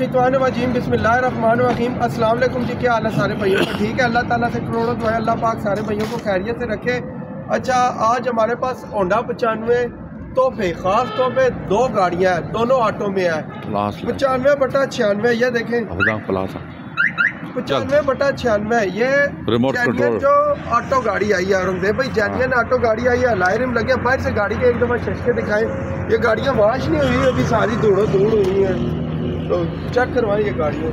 बिस्मिल्लाहिर्रहमानिर्रहीम अस्सलाम वालेकुम जी क्या हाल है सारे भाइयों का? ठीक है अल्लाह ताला से करोड़ों दुआ अल्लाह पाक सारे भाइयों को खैरियत से रखे। अच्छा आज हमारे पास होंडा पचानवे तोहफे खास तोहफे दो गाड़ियाँ हैं दोनों ऑटो में है। पचानवे बटा छियानवे ये देखें। पचानवे बटा छियानवे ये। जो ऑटो गाड़ी आई है औरंगज़ेब भाई जेन्यन ऑटो गाड़ी आई है लाइरिम लगे बाहर से गाड़ी के एक दफ़ा शशके दिखाएँ। ये गाड़ियाँ वाश नहीं हुई अभी सारी दौड़ो दौड़ हुई हैं। तो चेक करवाएँ ये गाड़ियाँ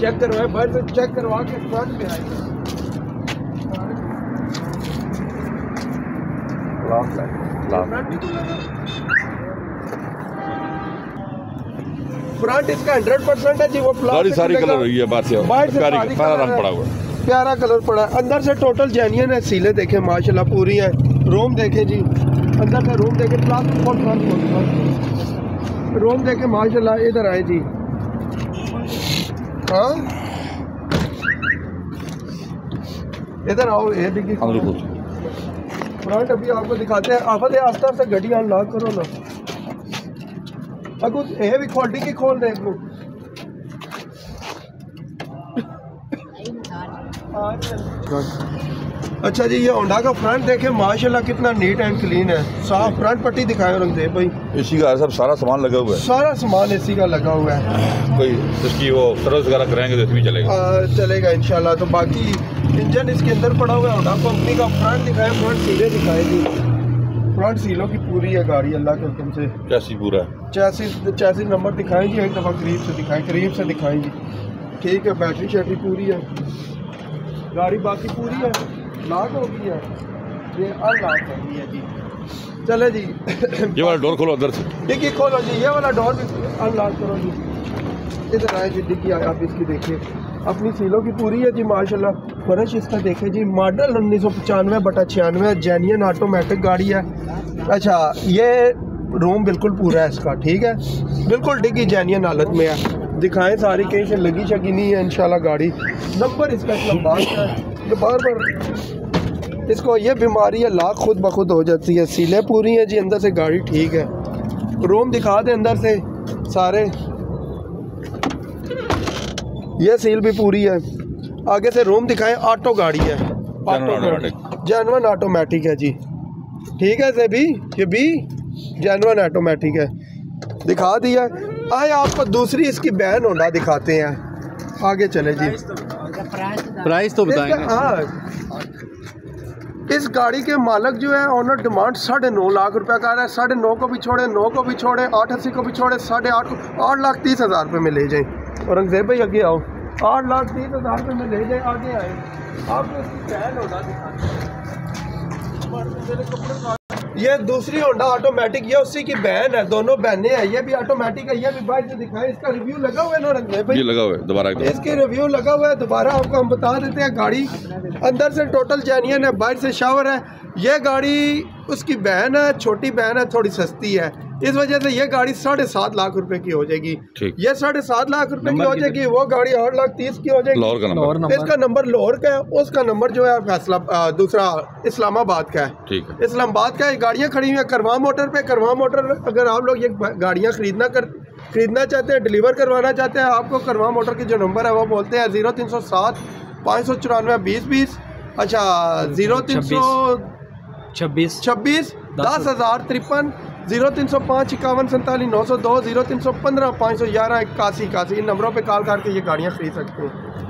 चेक करवाएँ बाहर से चेक करवा के पे आएँगे फ्रंट इसका हंड्रेड परसेंट है जी वो सारी सारी लगा- कलर हुई है बाहर से। बाहर से रंग। पड़ा हुआ है। प्यारा कलर पड़ा है। अंदर से टोटल जेन्यन है सीले देखे माशाल्लाह पूरी है। रूम देखे जी। अंदर से रूम देखे प्लास्टिक रोम देखे माशाल्लाह इधर आए जी हाँ? इधर आओ ये कुछ फ्रंट अभी आपको दिखाते हैं। आप आस्ते आस्ते गड्डी अनलॉक करो ना। अगो ये भी क्वालिटी की खोल दे इसको अच्छा जी ये होंडा का फ्रंट देखे माशाल्लाह कितना नीट एंड क्लीन है। साफ़ फ्रंट पट्टी दिखाए रंगदेव भाई। इसी का सब सारा सामान लगा हुआ है। सारा सामान एसी का लगा हुआ है। कोई इसकी वो सर्विस वगैरह कराएँगे तो इसमें चलेगा। आ, चलेगा इंशाल्लाह। तो बाकी इंजन इसके अंदर पड़ा हुआ है होंडा कंपनी का। फ्रंट दिखाए फ्रंट सीले दिखाए जी। फ्रंट सीलों की पूरी है गाड़ी अल्लाह के हुक्म से। कैसी पूरा है। चैसिस चैसिस नंबर दिखाएँ जी एक दफ़ा करीब से दिखाएँ करीब से दिखाएँ जी। ठीक है बैटरी शैटरी पूरी है। गाड़ी बाकी पूरी है? लॉक हो गई है। ये अनलॉक हो है जी। चले जी। ये वाला डोर खोलो अंदर से। डिग्गी खोलो जी। ये वाला डोर भी अनलॉक करो जी। इधर आए जी डिग्गी आए आप इसकी देखिए। अपनी सीलों की पूरी है जी माशाल्लाह। फर्श इसका देखे जी मॉडल उन्नीस सौ पचानवे बटा छियानवे जेनियन ऑटोमेटिक गाड़ी है। अच्छा ये रूम बिल्कुल पूरा है इसका ठीक है? बिल्कुल डिग्गी जेनियन हालत में है। दिखाएँ सारी कहीं से लगी शगी नहीं है इंशाल्लाह गाड़ी। नंबर इसका लंबा है। ये बार बार इसको ये बीमारी है लाख खुद ब खुद हो जाती है। सीलें पूरी हैं जी अंदर से गाड़ी ठीक है। रूम दिखा दे अंदर से सारे। ये सील भी पूरी है। आगे से रूम दिखाएँ ऑटो गाड़ी है। जैनवन ऑटोमेटिक। है जी। ठीक है से भी ये भी जैनवन ऑटोमेटिक है। दिखा दिया। आए आपको दूसरी इसकी बैन होंडा दिखाते हैं। आगे चले जी। प्राइस तो इसका- हाँ। इस गाड़ी के मालक जो है ऑनर डिमांड साढ़े नौ लाख रुपया कर रहा है। साढ़े नौ को भी छोड़े, नौ को भी छोड़े, आठ अस्सी को भी छोड़े, साढ़े आठ को, आठ लाख तीस हज़ार रुपये में ले जाएँ। औरंगज़ेब भाई, आगे आओ। आठ लाख तीस हज़ार रुपये में ले जाए, आगे आए। दिखाते ये दूसरी होंडा ऑटोमेटिक ये उसी की बहन है दोनों बहने हैं ये भी ऑटोमेटिक है ये भी बाइक जो दिखाए इसका रिव्यू लगा हुआ है ना औरंगज़ेब भाई ये लगा हुआ है दोबारा। इसके रिव्यू लगा हुआ है दोबारा आपको हम बता देते हैं गाड़ी अंदर से टोटल चैनियन है बाहर से शावर है ये गाड़ी उसकी बहन है छोटी बहन है थोड़ी सस्ती है। इस वजह से ये गाड़ी साढ़े सात लाख रुपए की हो जाएगी। ये साढ़े सात लाख रुपए की हो जाएगी वो गाड़ी आठ लाख तीस की हो जाएगी। लाहौर का नंबर। इसका नंबर लाहौर का है उसका नंबर जो है फैसला दूसरा इस्लामाबाद का है। ठीक है। इस्लामाबाद का गाड़ियाँ खड़ी हुई हैं करवा मोटर पे करवा मोटर अगर आप लोग ये गाड़ियाँ खरीदना कर खरीदना चाहते हैं डिलीवर करवाना चाहते हैं आपको करवा मोटर की जो नंबर है वो बोलते हैं ज़ीरो तीन सौ सात पाँच सौ चौरानवे बीस बीस। अच्छा ज़ीरो तीन सौ छब्बीस छब्बीस दस हज़ार। तिरपन ज़ीरो तीन सौ पाँच इक्यावन सैंतालीस नौ सौ दो ज़ीरो तीन सौ पंद्रह पाँच सौ ग्यारह इक्यासी इक्यासी। इन नंबरों पर कॉल करके ये गाड़ियाँ खरीद सकते हैं।